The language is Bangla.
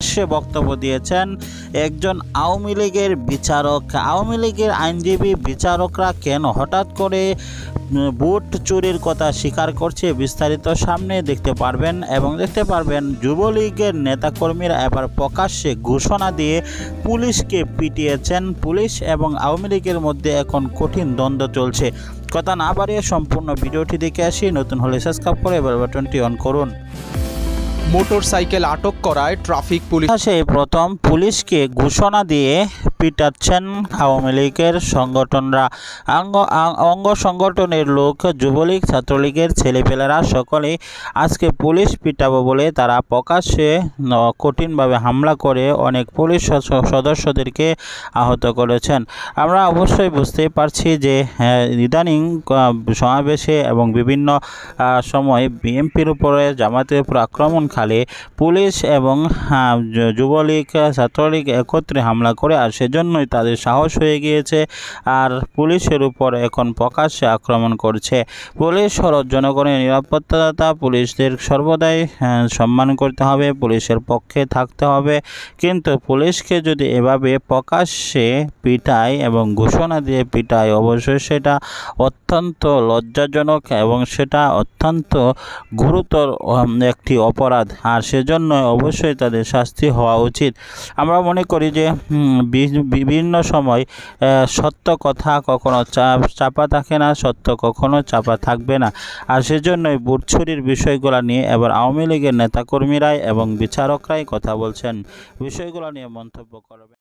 সে বক্তব্য দিয়েছেন, একজন আওয়ামী লীগের বিচারক, আওয়ামী লীগের আইনজীবী বিচারকরা কেন হঠাৎ করে ভোট চুরির কথা স্বীকার করছে বিস্তারিত সামনে দেখতে পারবেন এবং দেখতে পারবেন যুবলীগের নেতাকর্মীরা এবার প্রকাশ্যে ঘোষণা দিয়ে পুলিশকে পিটিয়েছেন। পুলিশ এবং আওয়ামী লীগের মধ্যে এখন কঠিন দ্বন্দ্ব চলছে। কথা না বাড়িয়ে সম্পূর্ণ ভিডিওটি দেখে আসি। নতুন হলে সাবস্ক্রাইব করে বেল বাটনটি অন করুন। মোটরসাইকেল আটক করায় ট্রাফিক পুলিশ। প্রথম পুলিশকে ঘোষণা দিয়ে পিটাচ্ছেন আওয়ামী লীগের সংগঠনরা। অঙ্গ সংগঠনের লোক যুবলীগ ছাত্রলীগের ছেলেপেলেরা সকলেই আজকে পুলিশ পিটাবো বলে তারা প্রকাশ্যে কঠিনভাবে হামলা করে অনেক পুলিশ সদ- সদস্যদেরকে আহত করেছেন। আমরা অবশ্যই বুঝতে পারছি যে হ্যাঁ, ইদানিং সমাবেশে এবং বিভিন্ন সময় বিএনপির উপরে জামাতের উপর আক্রমণ খালে পুলিশ এবং যুবলীগ ছাত্রলীগ একত্রে হামলা করে আর সেজন্যই তাদের সাহস হয়ে গিয়েছে আর পুলিশের উপর এখন প্রকাশ্যে আক্রমণ করছে। পুলিশ হল জনগণের নিরাপত্তাদাতা পুলিশদের সর্বদাই সম্মান করতে হবে পুলিশের পক্ষে থাকতে হবে। কিন্তু পুলিশকে যদি এভাবে প্রকাশ্যে পিটায় এবং ঘোষণা দিয়ে পিটায় অবশ্যই সেটা অত্যন্ত লজ্জাজনক এবং সেটা অত্যন্ত গুরুতর একটি অপরাধ। আর সেজন্য অবশ্যই তাদের শাস্তি হওয়া উচিত। আমরা মনে করি যে হুম, বি- বিভিন্ন সময় সত্য কথা কখনো চাপা থাকে না, সত্য কখনো চাপা থাকবে না। আর সেজন্যই বুটছুরির বিষয়গুলো নিয়ে এবার আওয়ামী লীগের নেতাকর্মীরাই এবং বিচারকরাই কথা বলছেন। বিষয়গুলো নিয়ে মন্তব্য করবেন।